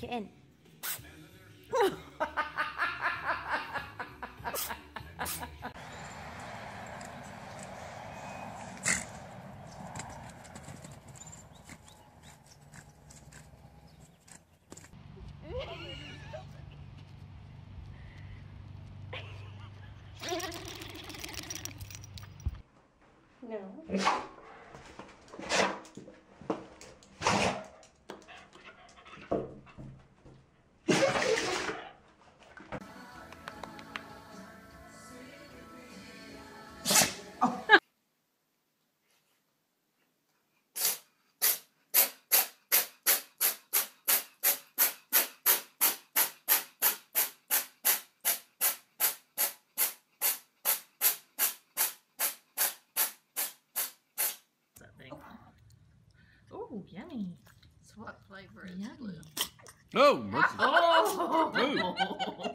kitten. what flavor is Yummy. blue? Oh, mercy. Oh!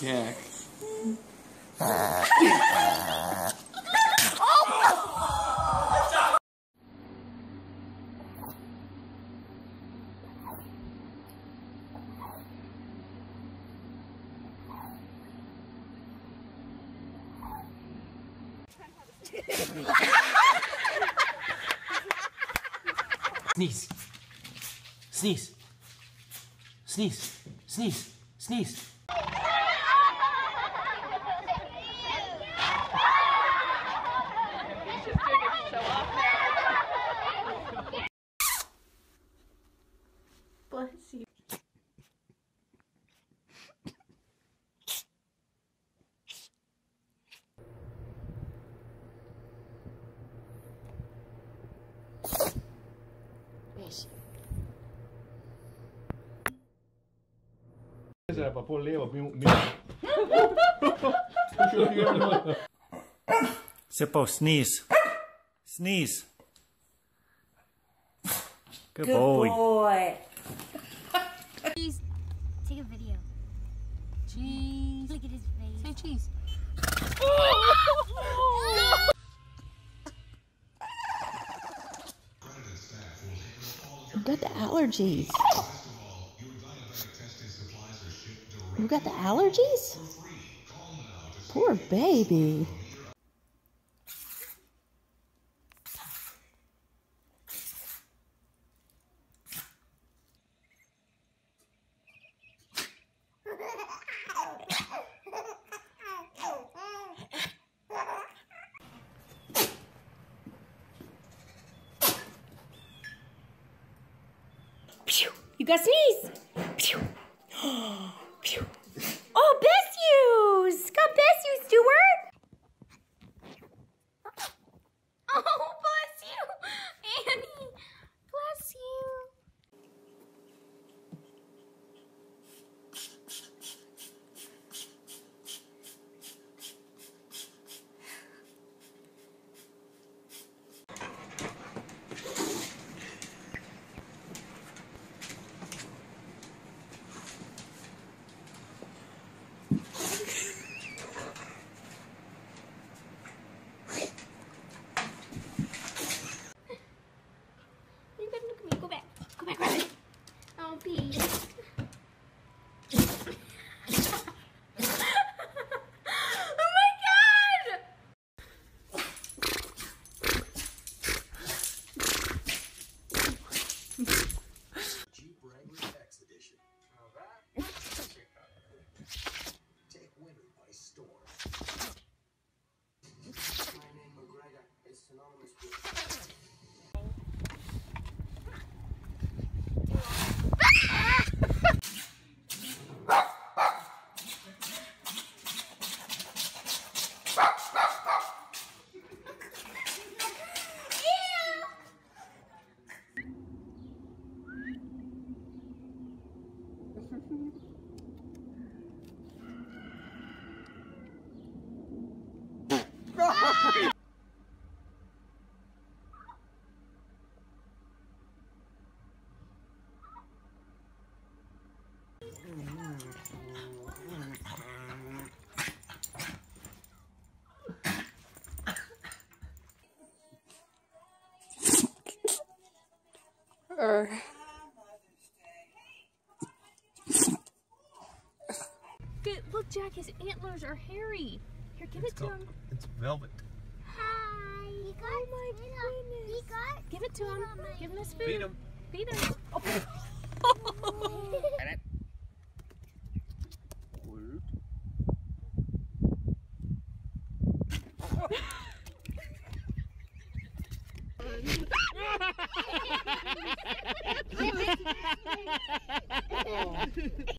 Jack. Sneeze. Sneeze. Sneeze. Sneeze. Sneeze. Era pra pôr leva, meu. meu. Sippo, sneeze. Sneeze. Good, boy. boy. Cheese. Take a video. Cheese. Look at his face. Say cheese. You got the allergies. You got the allergies? Poor baby. You got sneeze. or Look, Jack, his antlers are hairy. Here, give it's it to called, him. It's velvet. Hi. He got oh my goodness. He got give it to him. Give him his food. Beat him. Beat him. Oh. oh.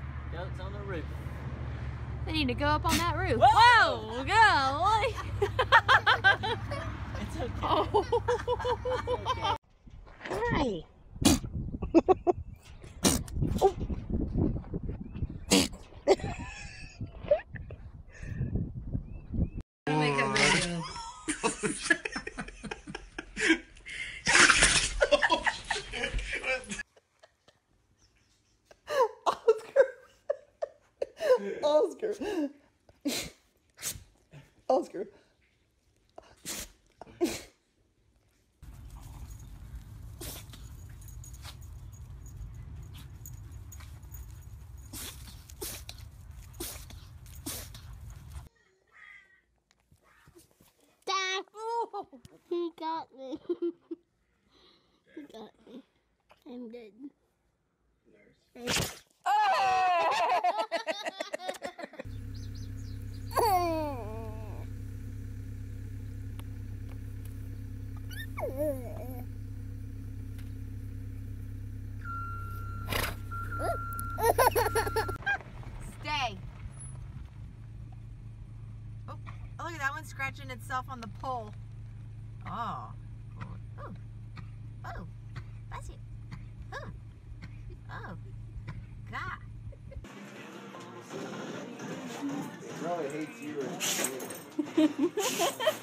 Goats on the roof. They need to go up on that roof. Whoa! Go! It's okay. Oh. Hi. got me. he got me. I'm dead. Stay. Oh, oh, look at that one scratching itself on the pole. Oh. Oh. Oh. Bless you. Oh. Oh. God. He Probably hates you.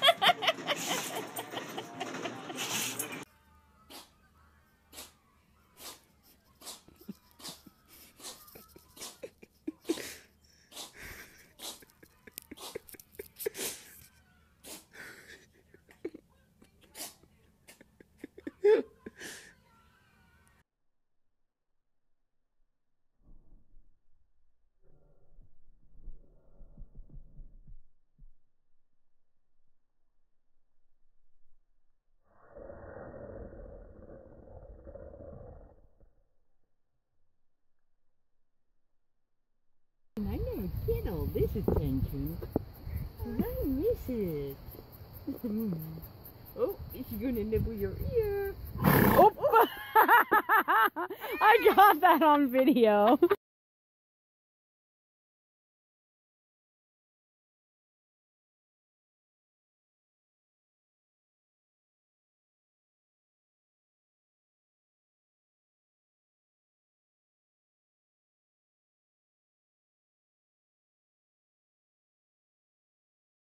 I never get all this attention. I miss it. oh, she gonna nibble your ear? Oh! I got that on video.